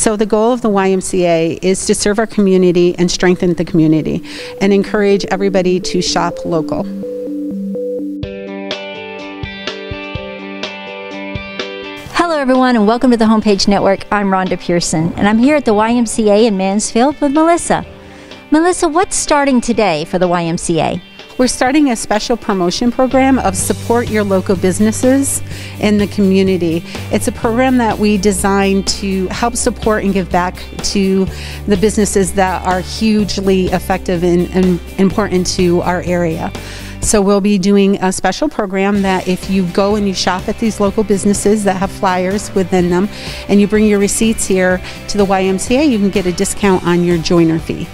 So, the goal of the YMCA is to serve our community and strengthen the community and encourage everybody to shop local. Hello, everyone, and welcome to the Home Page Network. I'm Rhonda Pearson, and I'm here at the YMCA in Mansfield with Melissa. Melissa, what's starting today for the YMCA? We're starting a special promotion program of support your local businesses in the community. It's a program that we designed to help support and give back to the businesses that are hugely effective and, and important to our area. So we'll be doing a special program that if you go and you shop at these local businesses that have flyers within them and you bring your receipts here to the YMCA, you can get a discount on your joiner fee.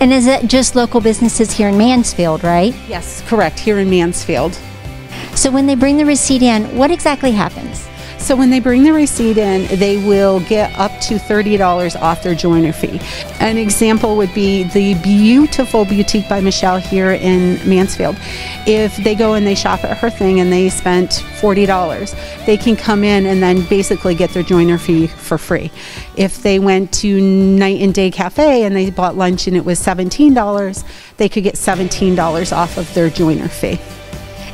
And is it just local businesses here in Mansfield, right? Yes, correct, here in Mansfield. So when they bring the receipt in, what exactly happens? So when they bring the receipt in, they will get up to $30 off their joiner fee. An example would be the beautiful Boutique by Michelle here in Mansfield. If they go and they shop at her thing and they spent $40, they can come in and then basically get their joiner fee for free. If they went to Night and Day Cafe and they bought lunch and it was $17, they could get $17 off of their joiner fee.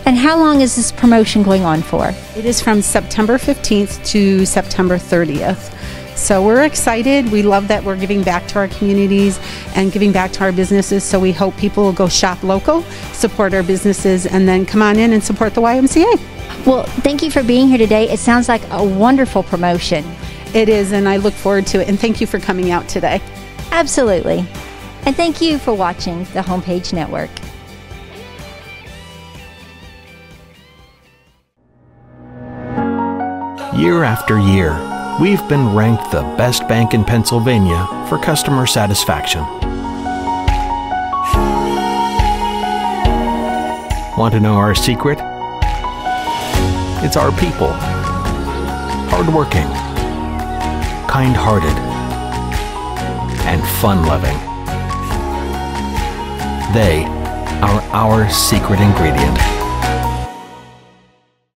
And how long is this promotion going on for? It is from September 15th to September 30th. So we're excited. We love that we're giving back to our communities and giving back to our businesses. So we hope people will go shop local, support our businesses, and then come on in and support the YMCA. Well, thank you for being here today. It sounds like a wonderful promotion. It is, and I look forward to it. And thank you for coming out today. Absolutely. And thank you for watching the Home Page Network. Year after year, we've been ranked the best bank in Pennsylvania for customer satisfaction. Want to know our secret? It's our people. Hardworking, kind hearted, and fun loving. They are our secret ingredient.